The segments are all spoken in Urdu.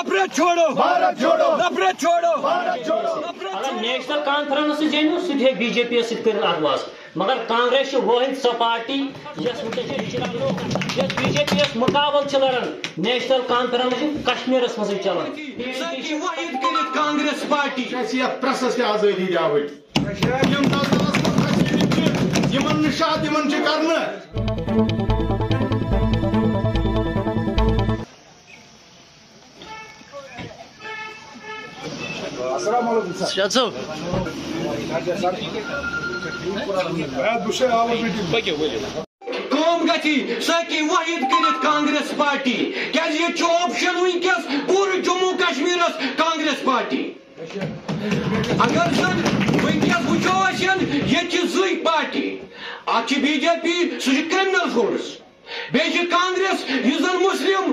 نفرت چھوڑو بھارت چھوڑو نفرت چھوڑو بھارت چھوڑو نیشنل کانفرنس جینو سیدھے بی جے پی سیدھ کرن آغاز مگر کانگریس وہ ہند سو party yes yes be J پی یس مقابل چھ لڑن نیشنل کانفرنس کشمیرس مز چلان کانگریس پارٹی پریسس تہ آزادی دیا یمن نشاد یمن چھ کرنا السلام علیکم سر شاد صاحب کٲم گژھی سۄ ہیٚکہِ وٲحد کٔرِتھ پارٹی کیٛازِ ییٚتہِ چھُ آپشن وٕنکیٚس جموں کشمیر کانگریس پارٹی اگر زن ونکس وٕچھو أسۍ ییٚتہِ پارٹی اکھ بی جے پی سُہ کرمنل فورس بیٚیہِ کانگریس کانٛگریس یُس زن مُسلِم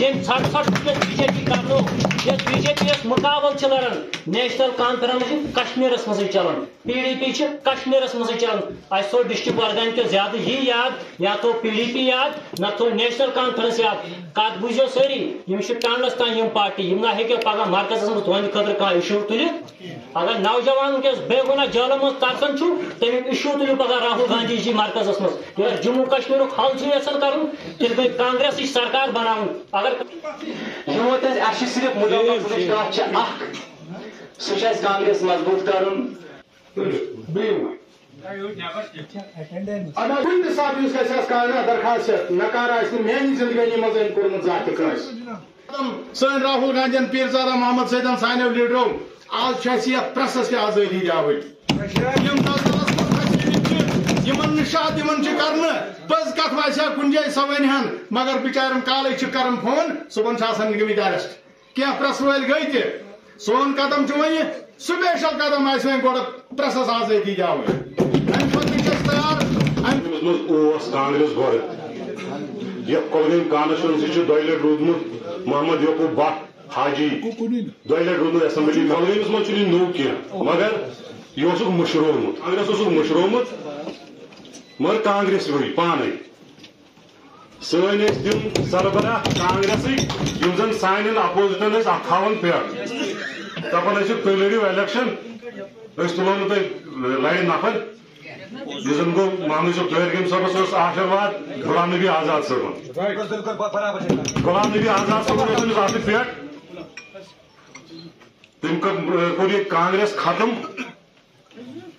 یم ژٹ ژٹ وٕنکیٚس بی جے پی کرنو یۄس بی جے پی یس مقابل چھِ لڑان نیشنل کانفرنس کشمیر اس مزے چلن پی ڈی پی چھ کشمیر اس مزے چلن ائی سو ڈسٹرکٹ وۄلگامہِ کے زیادہ یی یاد یا تو پی ڈی پی یاد نہ تو نیشنل کانفرنس یاد کات بوجو سری یم چھ ٹانلس تان یم پارٹی یم نہ ہکے پگا مارکس اس تو ان خٲطرٕ کا ایشو تلی اگر نوجوان کے بے گنا جالم تاکن چھ تم ایشو تلی پگا پگہہ گاندھی جی مارکس اس یۄس جموں کشمیٖرُک حل چھُ یژھان کرُن تیٚلہِ گٔے کانگریسٕچ سرکار بناوٕنۍ اگر مگر صرف مدعمت کات کانگریس مضبوط کرن اس درخواست نکار میان راہل گاندھی پیٖر محمد سید سانو لیڈرو آج چھِ پریسس یَتھ پرٛٮ۪سَس یمن نشات یمن چھ کرنا پز کت واسیا کن جائے سوین ہن، مگر بچارن کالے چھ کرن فون، صبح چھ آسان گمت اریسٹ کیا پریس ویل گئی تہ سون قدم چھ ون سپیشل قدم آس ون گوڑ پریسس آزٲدی جاؤن امہ خٲطرٕ چھس تیار اوس کانگریس گۄڈٕ یتھ کۄلگٲمۍ کانسٹیوینسی چھُ دۄیہِ لٹہِ روٗدمُت محمد یعقوب بٹ حاجی۔ دۄیہِ لٹہِ روٗدمُت ایسمبلی کۄلگٲمِس منٛز چھُنہٕ یہِ نوٚو کینٛہہ مگر یہِ اوسُکھ مٔشروومُت کانگریس اوسُکھ مٔشروومُت مگر کانگریس وٕنی پانے سٲنۍ ٲسۍ تِم سربراہ کانگریسٕکۍ یِم زن سانٮ۪ن اپوزٹن ٲسۍ اکھ ہاوان پٮ۪ٹھ دپان ٲسِکھ تُہۍ لٔڑِو الیکشن أسۍ تُلو نہٕ تۄہہِ لایِن نفر یُس زن گوٚو مانوی صٲب دٲرگم صٲبس اوس آشرواد غلام نبی آزاد صٲبن غلام نبی آزاد صٲبن اوس أمِس اَتھٕ پٮ۪ٹھ تٔمۍ کوٚر یہِ کانگریس ختٕم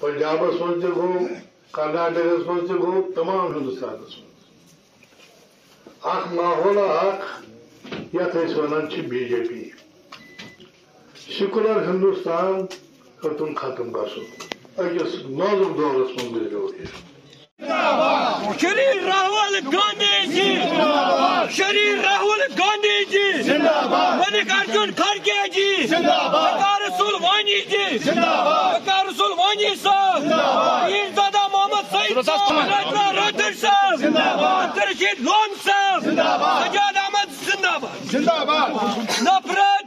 پنجابس من گو کرناٹکس من گو تمام ہندوستان اخ ماحول اخ یت ونان B J P. Secular Hindustan ہتن ختم گھن اکس نازک دورس من گزریو شری راہل گاندھی جی۔ شری راہل گاندھی جی۔ ملک ارجن کھڑکے جی۔ رسول وانی جی۔ Radlar Ötürsal! Zindabad! Türkiye Lonsal! Zindabad! Sajad Ahmad Zindabad! Zindabad! Nafrat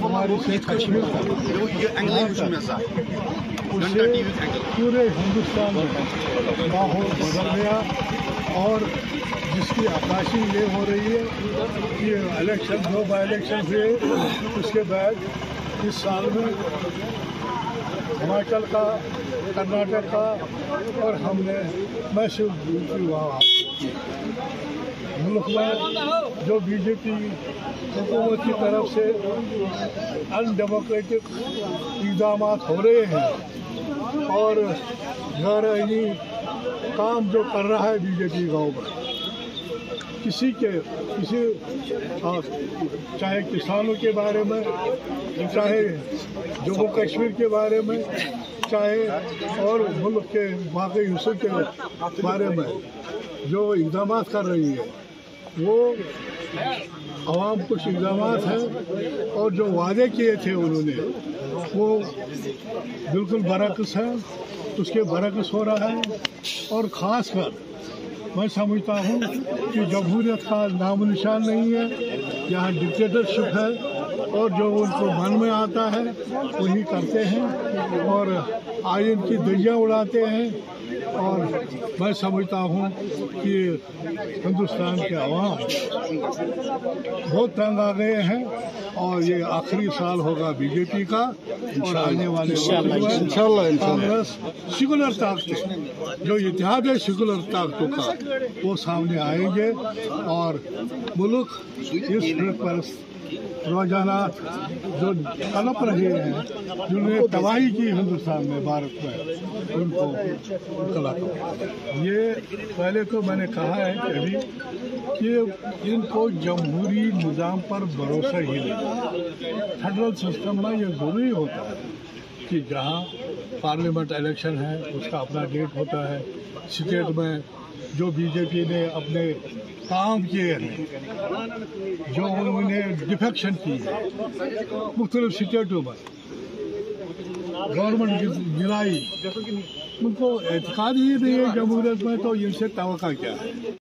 ہماری پورے ہندوستان میں ماحول بدل گیا اور جس کی آکاشی یہ ہو رہی ہے کہ الیکشن دو بائی الیکشن ہوئے، اس کے بعد اس سال میں ہماچل کا، کرناٹک کا اور ہم نے میں صرف ملک میں جو بی جے پی حکومت کی طرف سے ان ڈیموکریٹک اقدامات ہو رہے ہیں اور غیر یعنی کام جو کر رہا ہے بی جے پی گاؤں میں، کسی کے، کسی ہاں، چاہے کسانوں کے بارے میں، چاہے جموں کشمیر کے بارے میں، چاہے اور ملک کے باقی حصوں کے بارے میں جو اقدامات کر رہی ہے، وہ عوام کچھ اقدامات ہیں اور جو وعدے کیے تھے انہوں نے، وہ بالکل برعکس ہے اس کے برعکس ہو رہا ہے۔ اور خاص کر میں سمجھتا ہوں کہ جمہوریت کا نام و نشان نہیں ہے، یہاں ڈکٹیٹرشپ ہے اور جو ان کو من میں آتا ہے وہی کرتے ہیں اور آئین کی دریا اڑاتے ہیں۔ اور میں سمجھتا ہوں کہ ہندوستان کے عوام بہت تنگ آ گئے ہیں اور یہ آخری سال ہوگا بی جے پی کا۔ اور آنے والے کانگریس سیکولر طاقت جو اتحاد ہے سیکولر طاقتوں کا وہ سامنے آئیں گے اور ملک اس پرست روزانہ جو طلب رہے ہیں جنہوں نے تباہی کی ہندوستان میں، بھارت میں، ان کو یہ پہلے تو میں نے کہا ہے ابھی کہ ان کو جمہوری نظام پر بھروسہ ہی نہیں۔ فیڈرل سسٹم میں یہ ضروری ہوتا ہے کہ جہاں پارلیمنٹ الیکشن ہے، اس کا اپنا ڈیٹ ہوتا ہے۔ اسٹیٹ میں جو بی جے پی نے اپنے کام کیے ہیں، جو انہوں نے ڈیفیکشن کی ہے، مختلف سٹیٹوں میں گورنمنٹ گرائی ان کو اعتقاد ہی نہیں ہے جمہوریت میں، تو ان سے توقع کیا ہے؟